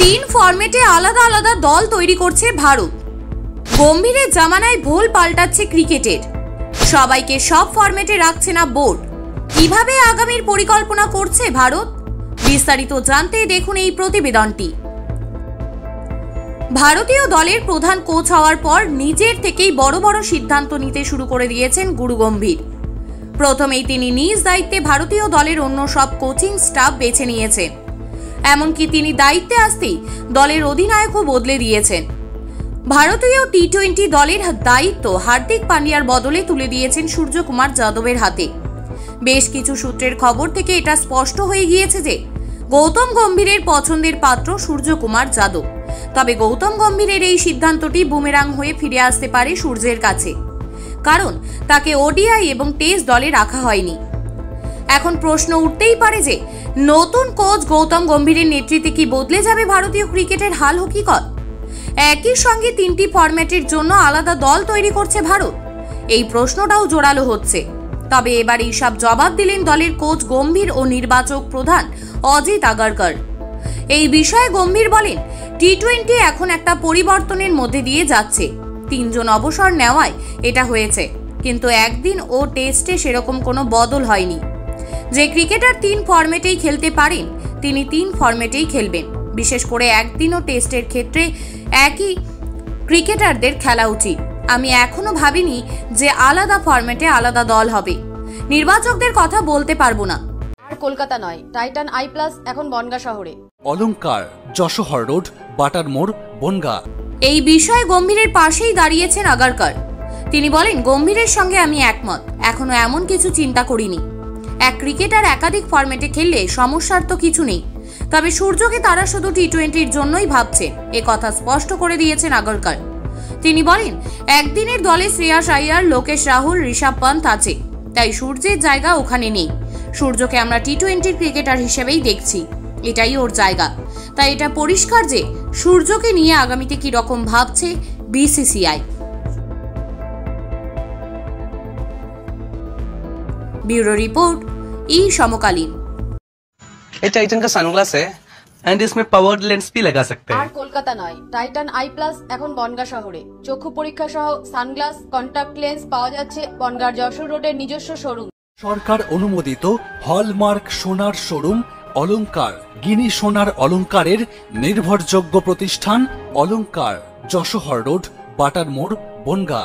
তিন ফরম্যাটে আলাদা আলাদা দল তৈরি করছে ভারত। গম্ভীরের জামানায় ভুল পাল্টাচ্ছে ক্রিকেটের। সবাইকে সব ফরম্যাটে রাখছে না বোর্ড। কীভাবে আগামীর পরিকল্পনা করছে ভারত? বিস্তারিত জানতে দেখুন এই প্রতিবেদনটি। ভারতীয় দলের প্রধান কোচ হওয়ার পর নিজের থেকেই বড় বড় সিদ্ধান্ত নিতে শুরু করে দিয়েছেন গুরু গম্ভীর। প্রথমেই তিনি নিজ দায়িত্বে ভারতীয় দলের অন্য সব কোচিং স্টাফ বেছে নিয়েছেন। এমনকি তিনি দায়িত্বে আসতেই দলের অধিনায়কও বদলে দিয়েছেন। ভারতীয় টি টোয়েন্টি দলের দায়িত্ব হার্দিক পান্ডিয়ার বদলে তুলে দিয়েছেন সূর্যকুমার যাদবের হাতে। বেশ কিছু সূত্রের খবর থেকে এটা স্পষ্ট হয়ে গিয়েছে যে, গৌতম গম্ভীরের পছন্দের পাত্র সূর্যকুমার যাদব। তবে গৌতম গম্ভীরের এই সিদ্ধান্তটি বুমেরাং হয়ে ফিরে আসতে পারে সূর্যের কাছে। কারণ, তাকে ওডিআই এবং টেস্ট দলে রাখা হয়নি। এখন প্রশ্ন উঠতেই পারে যে, নতুন কোচ গৌতম গম্ভীরের নেতৃত্বে কি বদলে যাবে ভারতীয় ক্রিকেটের হাল হকিকত? একই সঙ্গে তিনটি ফরম্যাটের জন্য আলাদা দল তৈরি করছে ভারত। এই প্রশ্নটাও জোরালো হচ্ছে। তবে এবার এইসব জবাব দিলেন দলের কোচ গম্ভীর ও নির্বাচক প্রধান অজিত আগারকর। এই বিষয়ে গম্ভীর বলেন টি টোয়েন্টি এখন একটা পরিবর্তনের মধ্যে দিয়ে যাচ্ছে। তিনজন অবসর নেওয়ায় এটা হয়েছে। কিন্তু একদিন ও টেস্টে সেরকম কোনো বদল হয়নি। যে ক্রিকেটার তিন ফরম্যাটেই খেলতে পারেন তিনি তিন ফরম্যাটেই খেলবেন। বিশেষ করে একদিন ও টেস্টের ক্ষেত্রে একই ক্রিকেটারদের খেলা উচিত। আমি এখনও ভাবিনি যে আলাদা ফরম্যাটে আলাদা দল হবে। নির্বাচকদের কথা বলতে পারব না। আর কলকাতা নয় টাইটান আই প্লাস এখন বনগা শহরে। অলঙ্কার যশোহর রোড বাটার মোড় বনগা। এই বিষয়ে গম্ভীরের পাশেই দাঁড়িয়েছেন আগারকার। তিনি বলেন গম্ভীরের সঙ্গে আমি একমত। এখনও এমন কিছু চিন্তা করিনি। এক ক্রিকেটার একাধিক ফরম্যাটে খেললে সমস্যার তো কিছু নেই। তবে সূর্যকে তারা শুধু টি টোয়েন্টির জন্যই ভাবছে, এ কথা স্পষ্ট করে দিয়েছেন আগরকর। তিনি বলেন, একদিনের দলে শ্রেয়াস আইয়ার লোকেশ রাহুল, ঋষভ পন্থ আছে, তাই সূর্যের জায়গা ওখানে নেই। সূর্যকে আমরা টি টোয়েন্টির ক্রিকেটার হিসেবেই দেখছি, এটাই ওর জায়গা। তাই এটা পরিষ্কার যে সূর্যকে নিয়ে আগামীতে কি রকম ভাবছে বিসিসিআই ब्यूरो रिपोर्ट ई समकालीन ये टाइटन का सनग्लास है एंड इसमें पावर लेंस भी लगा सकते আর हैं কলকাতা নয় টাইটান আই প্লাস এখন বনগা শহরে চক্ষু পরীক্ষা সহ সানগ্লাস কন্টাক্ট লেন্স পাওয়া যাচ্ছে বনগার যশোর রোডের নিজস্ব শোরুম সরকার অনুমোদিত হলমার্ক সোনার শোরুম অলংকার গিনি সোনার অলংকারের নির্ভরযোগ্য প্রতিষ্ঠান অলংকার যশোহর রোড বাটার মোড় বনগা